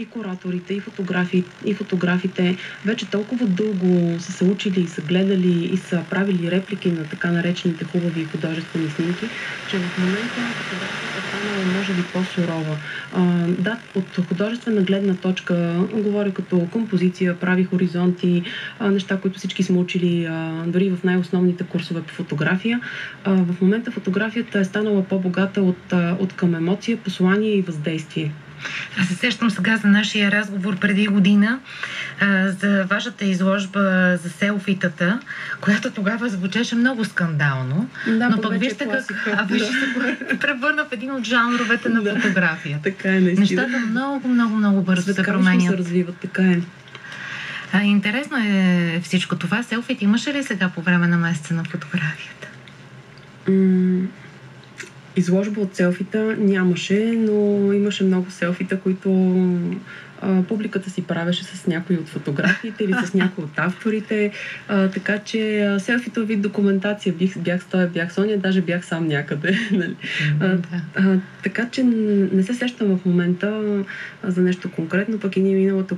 и кураторите, и, фотографи, и фотографите вече толкова дълго са се учили и са гледали и са правили реплики на така наречените хубави художествени снимки, че в момента фотографията станала може би по-сурова. А, да, от художествена гледна точка, говоря като композиция, прави хоризонти, а, неща, които всички сме учили а, дори в най-основните курсове по фотография. А, в момента фотографията е станала по-богата от, от към емоция, послание и въздействие. Аз се сещам сега за нашия разговор преди година а, за вашата изложба за селфитата, която тогава звучеше много скандално. Да, но пък вижте как а, вижте се превърна в един от жанровете на Да. фотографията. Така е, наистина. Нещата много, много, много бързо се променят. се развиват, така е. А, интересно е всичко това. Селфит имаше ли сега по време на месеца на фотографията? М, Изложба от селфита нямаше, но имаше много селфита, които а, публиката си правеше с някои от фотографиите или с някои от авторите. А, така че а, селфито вид документация. Бих, бях стоя, бях Соня, даже бях сам някъде. нали. А, а, така че не се сещам в момента за нещо конкретно, пък и ние миналата